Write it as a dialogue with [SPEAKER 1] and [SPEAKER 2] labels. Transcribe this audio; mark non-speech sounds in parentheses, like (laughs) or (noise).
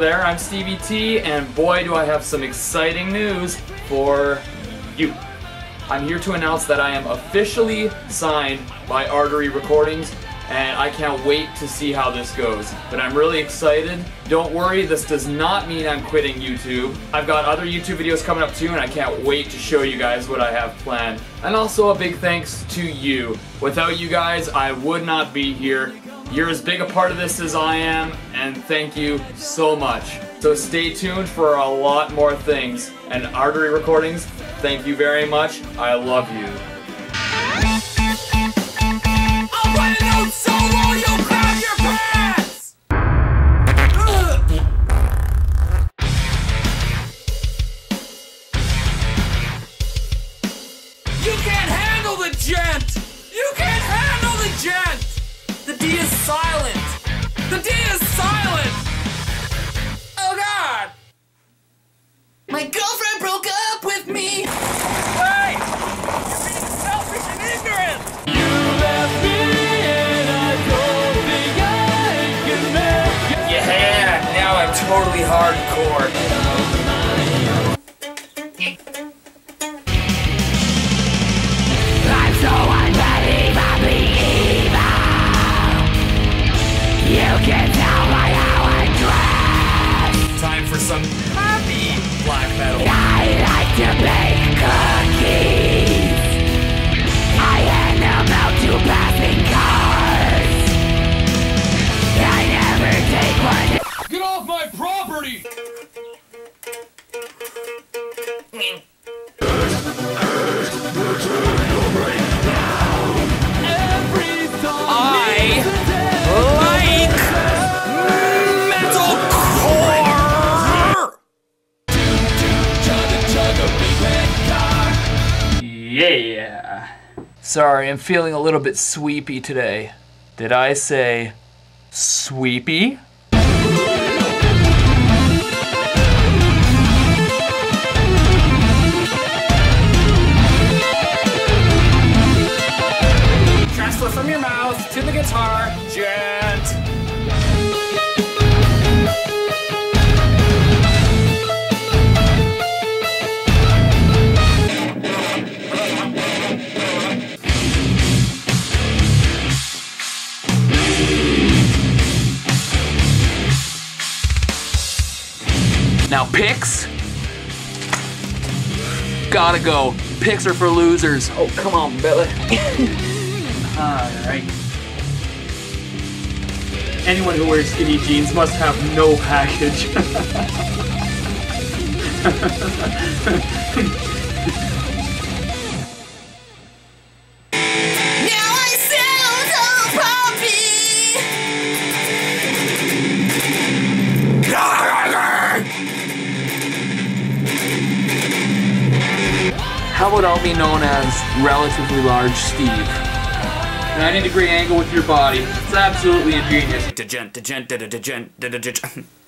[SPEAKER 1] There, I'm Stevie T, and boy do I have some exciting news for you. I'm here to announce that I am officially signed by Artery Recordings, and I can't wait to see how this goes. But I'm really excited. Don't worry, this does not mean I'm quitting YouTube. I've got other YouTube videos coming up too, and I can't wait to show you guys what I have planned. And also a big thanks to you. Without you guys, I would not be here. You're as big a part of this as I am, and thank you so much. So stay tuned for a lot more things. And Artery Recordings, thank you very much. I love you.
[SPEAKER 2] You can't handle the djent! You can't handle the djent! The D is silent! The D is silent! Oh god! My girlfriend broke up with me! Hey! You're being selfish and ignorant! You have been a
[SPEAKER 3] gold begin! Yeah, now
[SPEAKER 2] I'm totally hardcore.
[SPEAKER 1] Yeah. Sorry, I'm feeling a little bit sweepy today. Did I say sweepy?
[SPEAKER 2] Transfer from your mouth to the guitar, djent.
[SPEAKER 1] Now picks. Gotta go. Picks are for losers. Oh, come on, Billy. (laughs) Alright. Anyone who wears skinny jeans must have no package. (laughs) How about I'll be known as relatively large Steve? 90 degree angle with your body. It's absolutely ingenious. (laughs)